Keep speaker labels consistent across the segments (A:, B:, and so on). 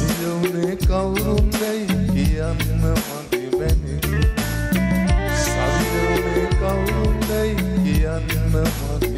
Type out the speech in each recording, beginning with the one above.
A: විලුනේ කවුරුන් දැයි කියන්න මදි මැනේ සවිලුනේ කවුරුන් දැයි කියන්න මදි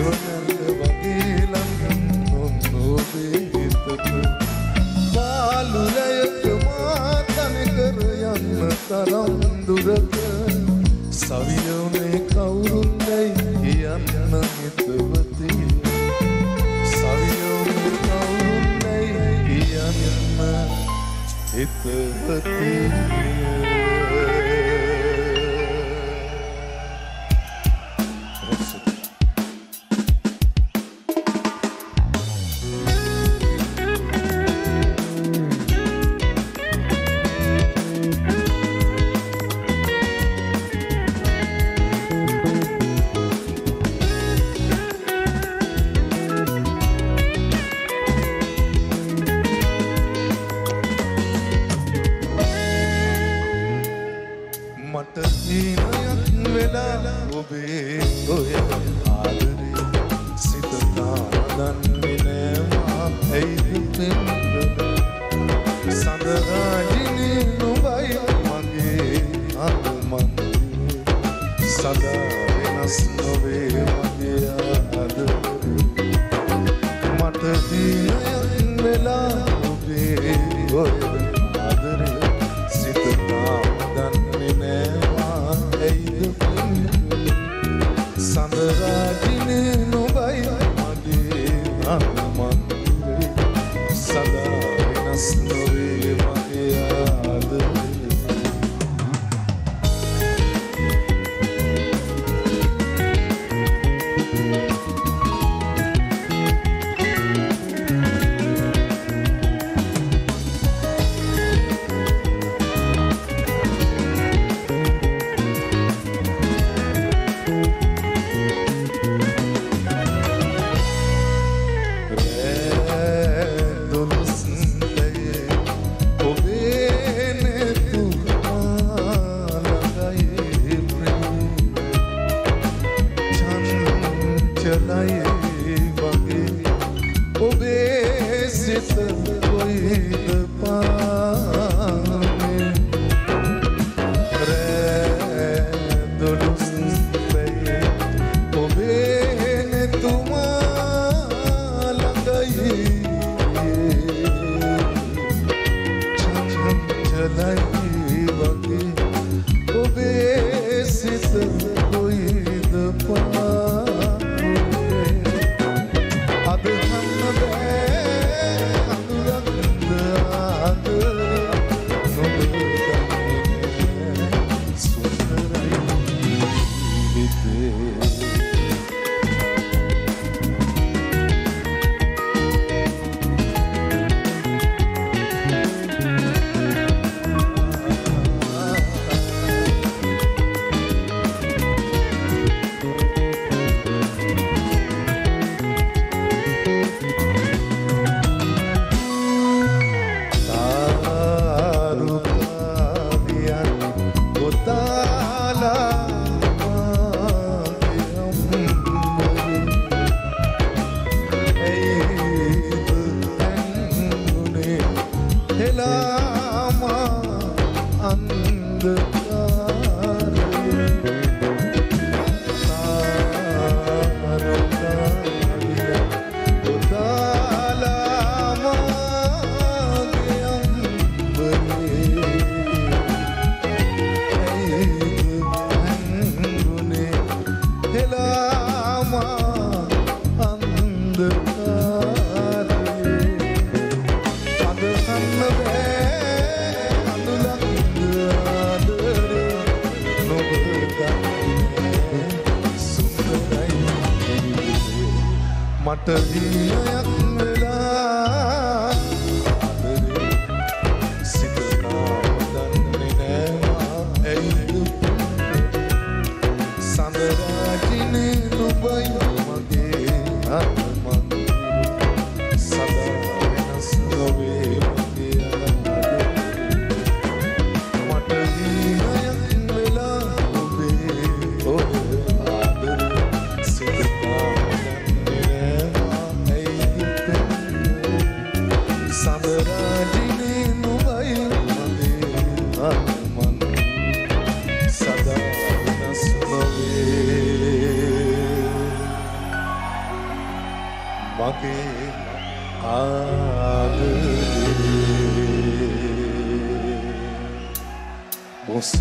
A: නිවනට වගේ ලඟින් නොනොබේ හිතට සාලුලයට මා තනිකර යන්න තරම් දුරක සවියෝනේ කවුරුත් ඇයි කියන්න හිතවතිය සවියෝනේ කවුරුත් ඇයි කියන්න හිතවතිය تغيير ملاعبي وين عذري réponse.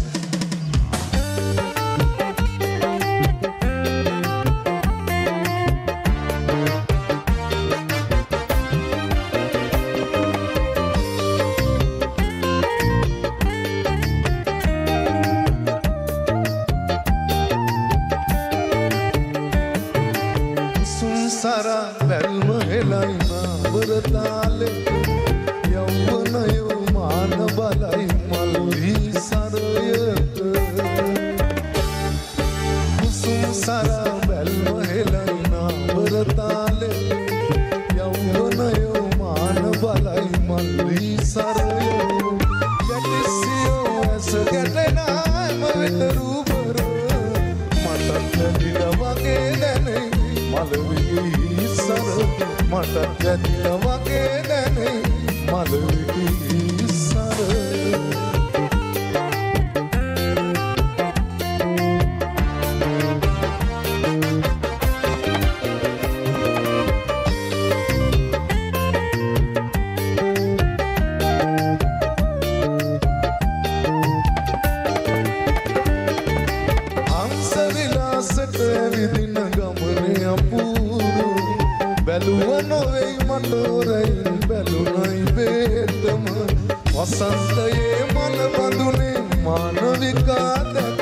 A: වසන්තයේ මන බඳුනේ මානවිකා දැක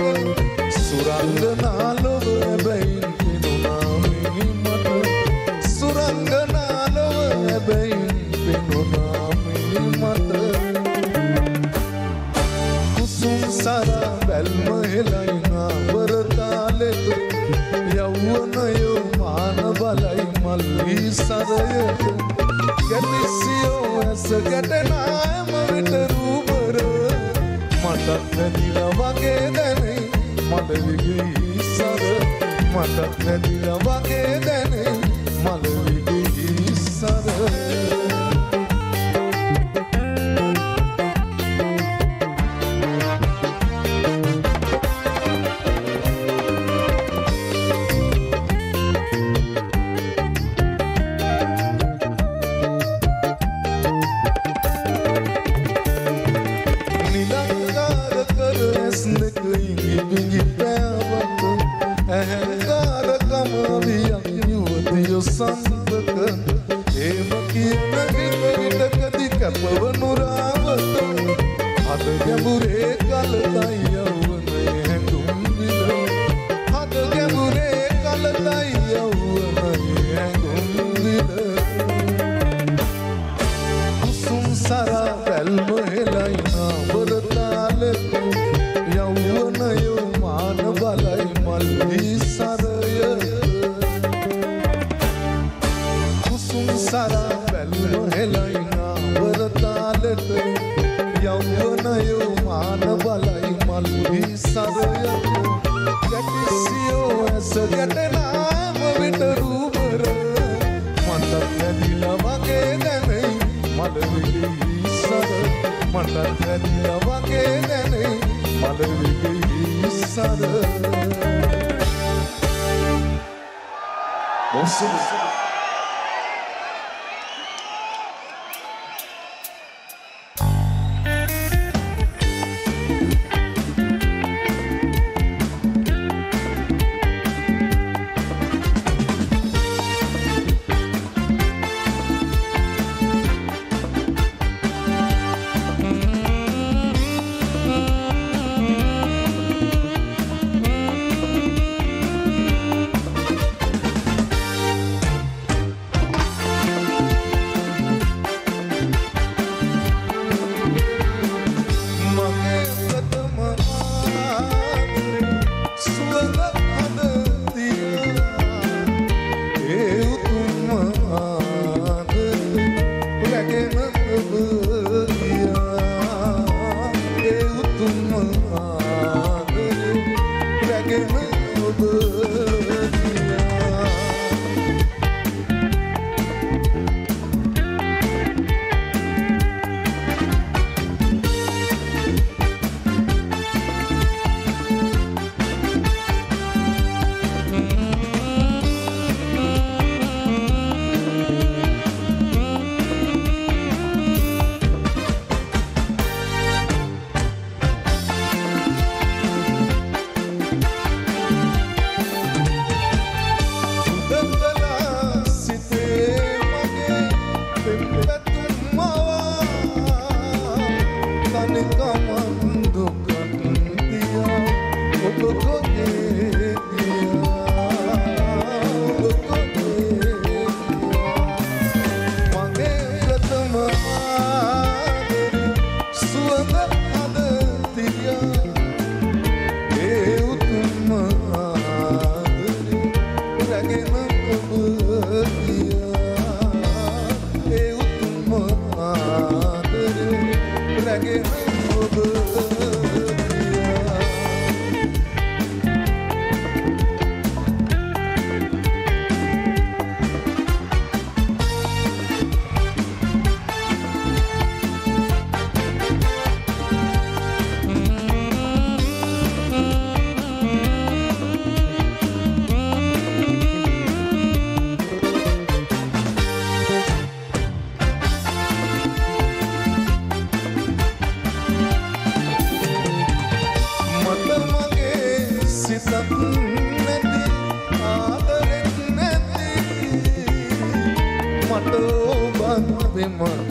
A: සුරංගනා ලොව හැබැයි පෙනුනාමේ මට. සුරංගනා ලොව හැබැයි පෙනුනාමේ මට. කුසුම් සරා බැල්ම හෙලයි නාවර තාලෙත යව්වනයෝ මාන බලයි මල්ලි සරයට ගැටිසියෝ ඇස ගැටෙන මට වැදිලා වගේ දැනේ. මඩ විගේ ඉස්සර මට වැදිලා වගේ දැනේ. මල ඇහැකාර කමාවියක් යුවතිය සම්පක ඒම කියන හිතවිටකදි කැපව නුරාවත අද ගැඹුරේ කලතයිය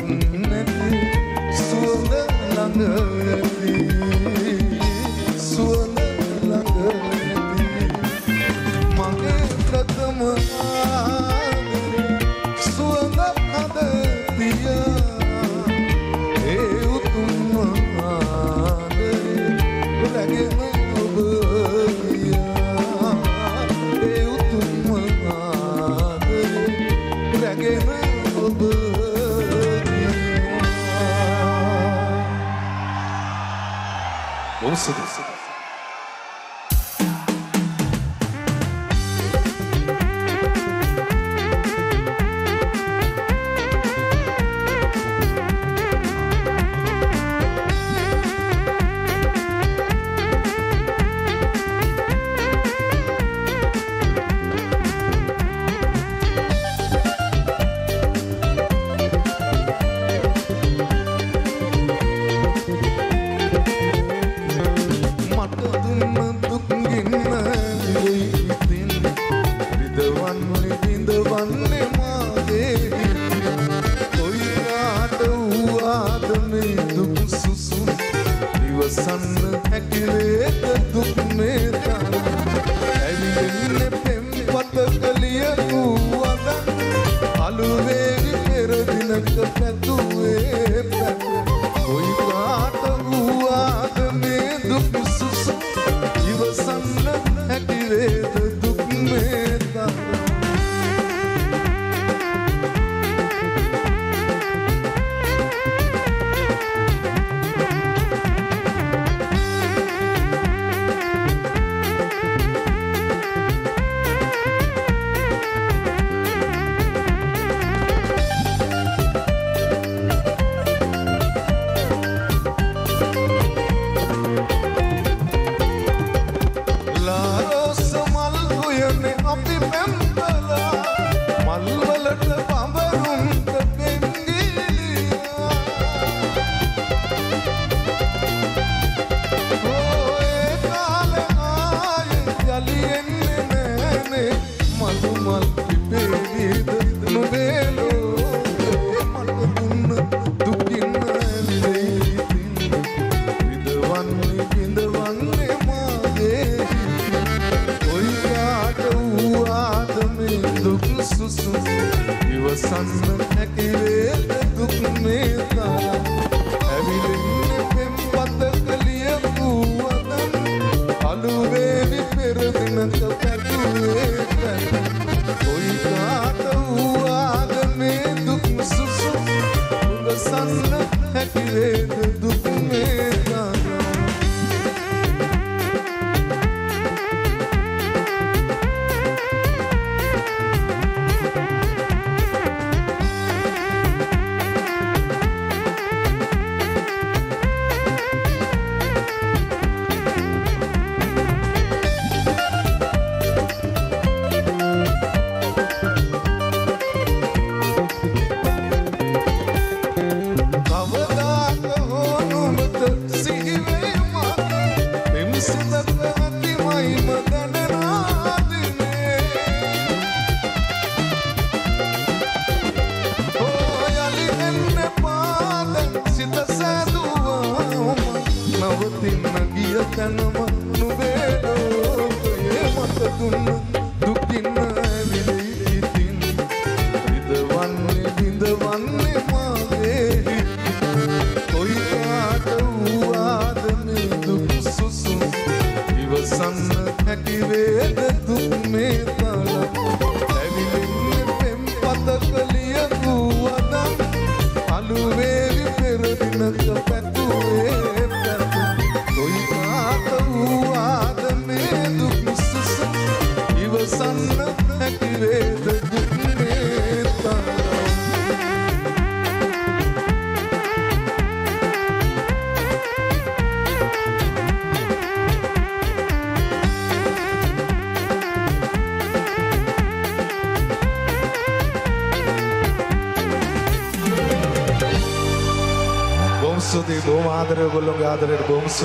A: nước xuống nước là người Do it.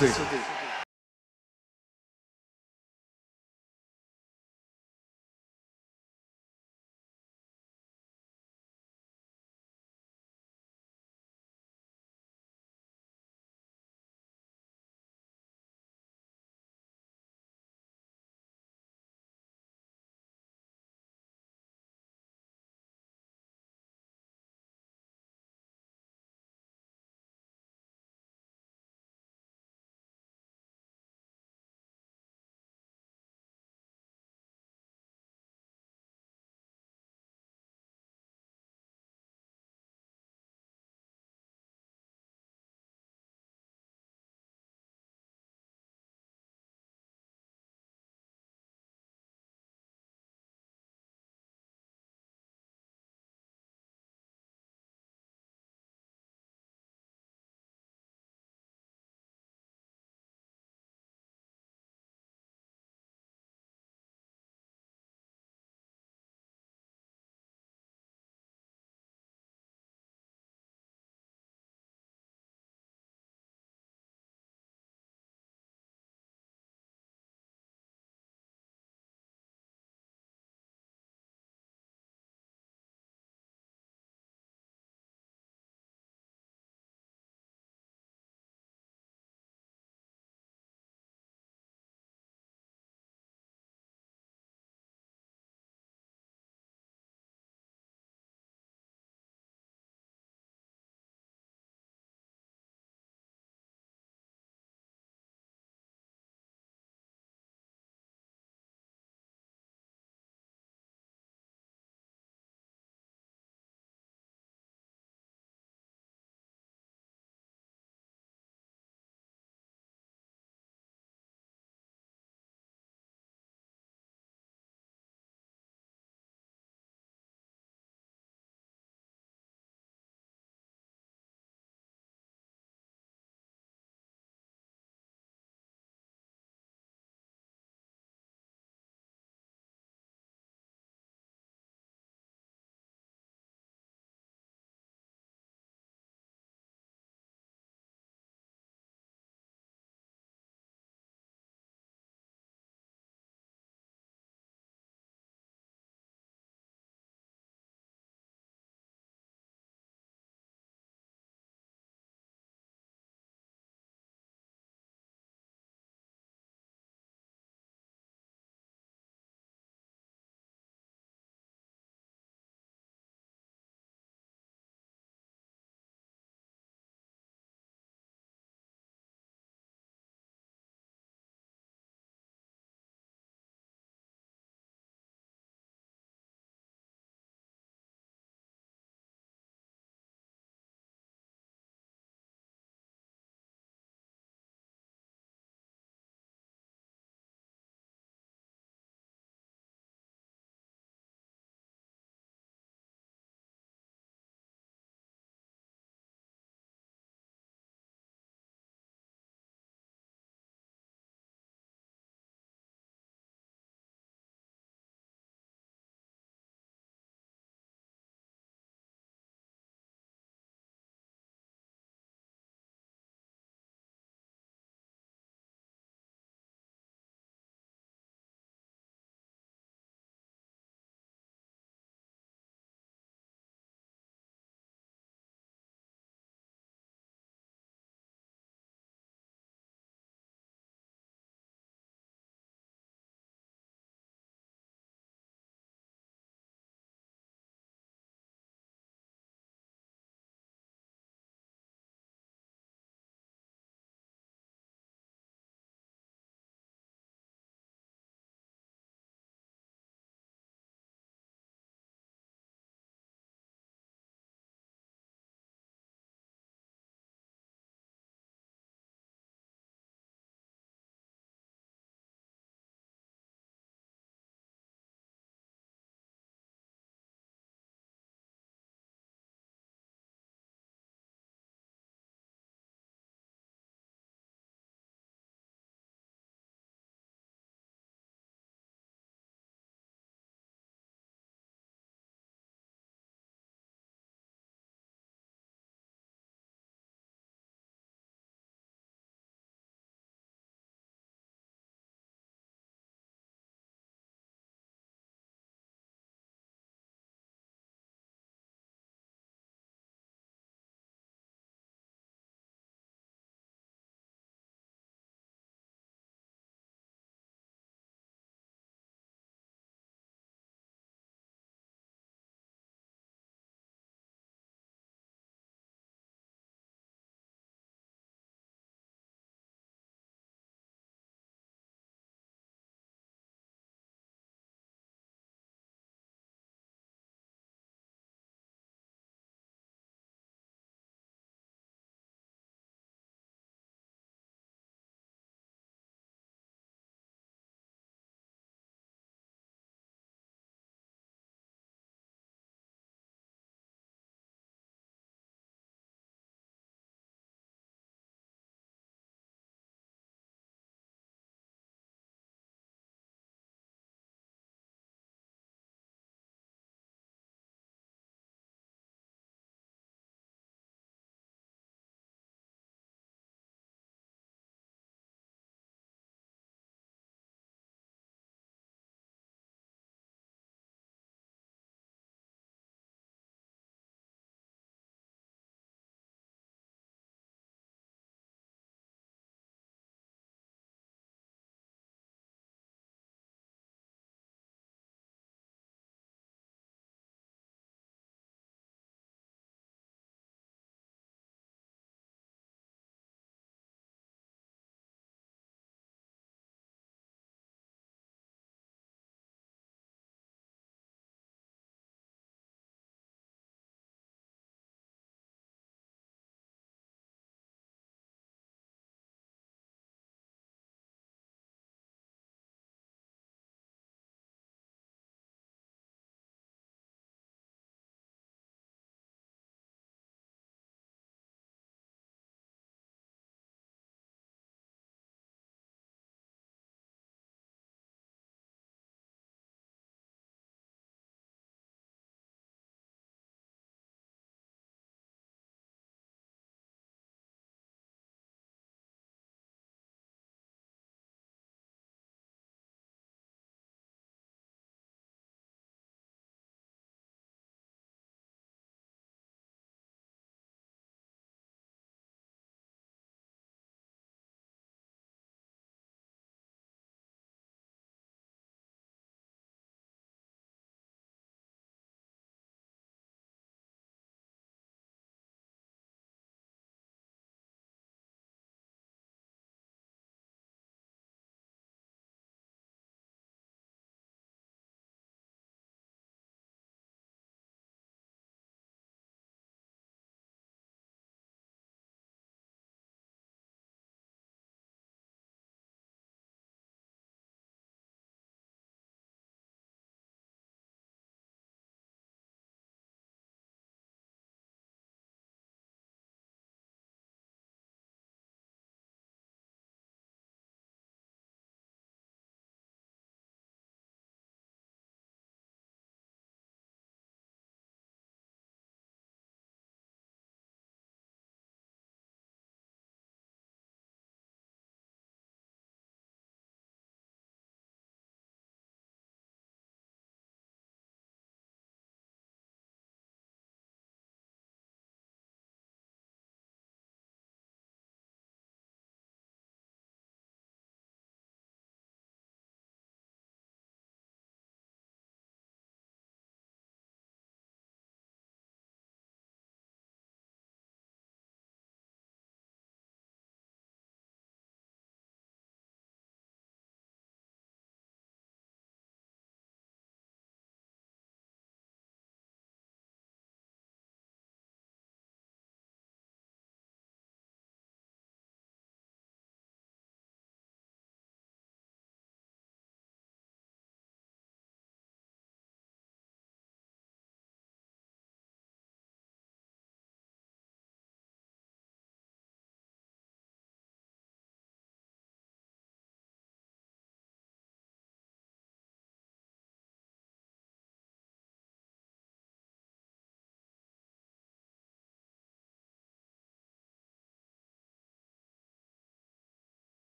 A: de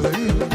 A: Hallelujah.